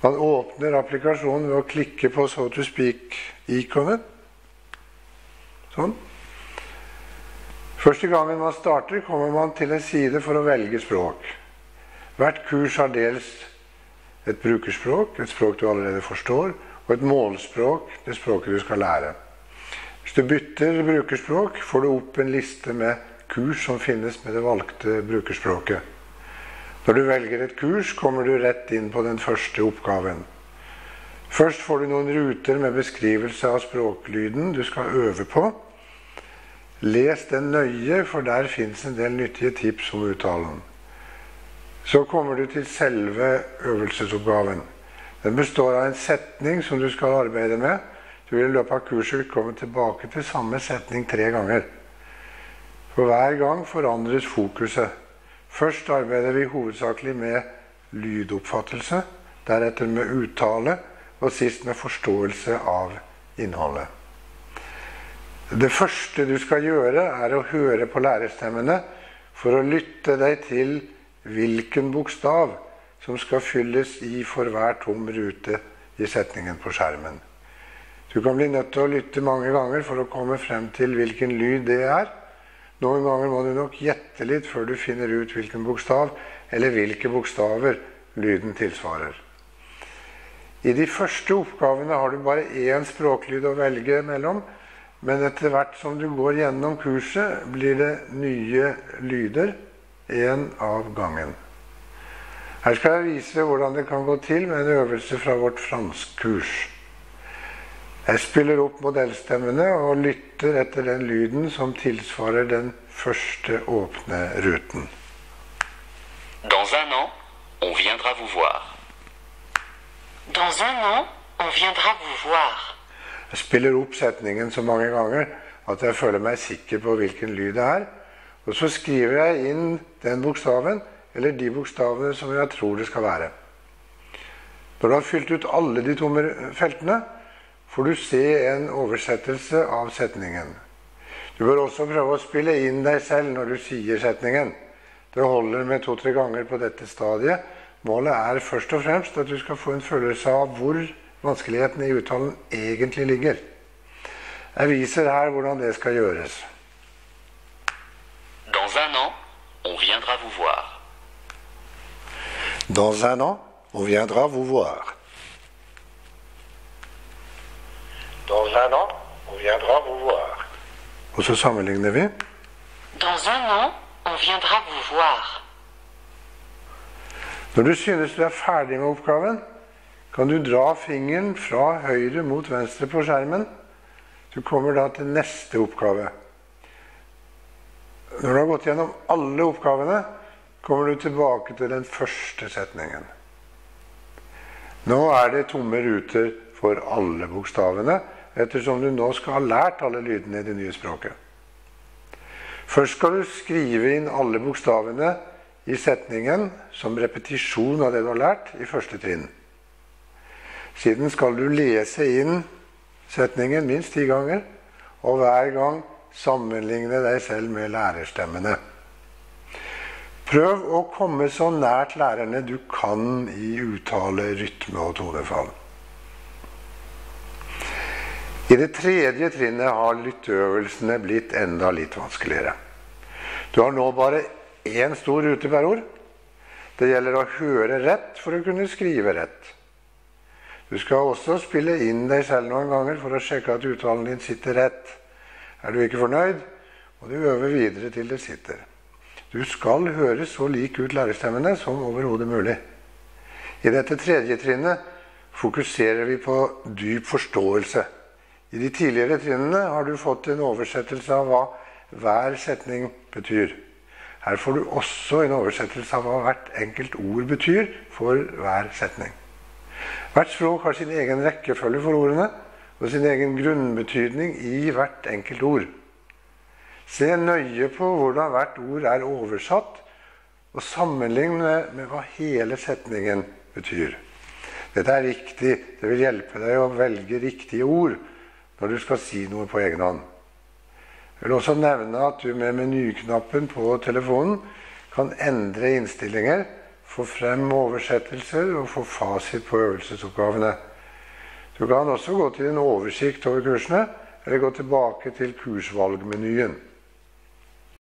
Man åpner applikasjonen ved å klikke på so to speak-ikonet. Sånn. Første gangen man starter, kommer man til en side for å velge språk. Hvert kurs har dels et brukerspråk, et språk du allerede forstår, og et målspråk, det språket du skal lære. Hvis du bytter brukerspråk, får du opp en liste med kurs som finnes med det valgte brukerspråket. Når du velger et kurs, kommer du rett inn på den første oppgaven. Først får du noen ruter med beskrivelse av språklyden du skal øve på. Les den nøye, for der fins en del nyttige tips om uttalen. Så kommer du til selve øvelsesoppgaven. Den består av en setning som du skal arbeide med. Du vil i løpet av kurset komme tilbake til samme setning tre ganger. For hver gang forandres fokuset. Først arbeider vi hovedsakelig med lydoppfattelse, deretter med uttale, og sist med forståelse av innholdet. Det første du skal gjøre, er å høre på lærestemmene for å lytte deg til hvilken bokstav som skal fylles i for hver tom rute i setningen på skjermen. Du kan bli nødt til å lytte mange ganger for å komme frem til hvilken lyd det er. Noen ganger må du nok gjette litt før du finner ut hvilken bokstav eller hvilke bokstaver lyden tilsvarer. I de første oppgavene har du bare én språklyd å velge mellom, men etter hvert som du går gjennom kurset, blir det nye lyder, én av gangen. Her skal jeg vise hvordan det kan gå til med en øvelse fra vårt franskkurs. Jeg spiller opp modellstemmene og lytter etter den lyden som tilsvarer den første åpne ruten. Dans un an, on viendra vous voir. Dans un an, on viendra vous voir. Jeg spiller opp setningen så mange ganger at jeg føler meg sikker på hvilken lyd det er. Og så skriver jeg inn den bokstaven, eller de bokstavene som jeg tror det skal være. Når du har fylt ut alle de tomme feltene, får du se en oversettelse av setningen. Du bør også prøve å spille inn deg selv når du sier setningen. Det holder med to-tre ganger på dette stadiet. Målet er først og fremst at du skal få en følelse av hvor vanskeligheten i uttalen egentlig ligger. Jeg viser her hvordan det skal gjøres. Dans un an, on viendra vous voir. Dans un an, on viendra vous voir. Dans un an, on viendra vous voir. Og så sammenligner vi. Dans un an, on viendra vous voir. Når du synes du er ferdig med oppgaven, kan du dra fingeren fra høyre mot venstre på skjermen. Du kommer da til neste oppgave. Når du har gått gjennom alle oppgavene, kommer du tilbake til den første setningen. Nå er det tomme ruter for alle bokstavene, ettersom du nå skal ha lært alle lydene i det nye språket. Først skal du skrive inn alle bokstavene i setningen som repetisjon av det du har lært i første trinn. Siden skal du lese inn setningen minst ti ganger, og hver gang sammenligne deg selv med lærerstemmene. Prøv å komme så nært lærerne du kan i uttale, rytme og tonefall. I det tredje trinnet har lytteøvelsene blitt enda litt vanskeligere. Du har nå bare én stor rute per ord. Det gjelder å høre rett for å kunne skrive rett. Du skal også spille inn deg selv noen ganger for å sjekke at uttalen din sitter rett. Er du ikke fornøyd, må du øve videre til det sitter. Du skal høres så lik ut lærerstemmene som overhodet mulig. I dette tredje trinnet fokuserer vi på dyp forståelse. I de tidligere trinnene har du fått en oversettelse av hva hver setning betyr. Her får du også en oversettelse av hva hvert enkelt ord betyr for hver setning. Hvert språk har sin egen rekkefølge for ordene og sin egen grunnbetydning i hvert enkelt ord. Se nøye på hvordan hvert ord er oversatt, og sammenligne med hva hele setningen betyr. Dette er viktig. Det vil hjelpe deg å velge riktige ord når du skal si noe på egen hånd. Jeg vil også nevne at du med menyknappen på telefonen kan endre innstillinger få frem oversettelser og få fasit på øvelsesoppgavene. Du kan også gå til en oversikt over kursene, eller gå tilbake til kursvalgmenyen.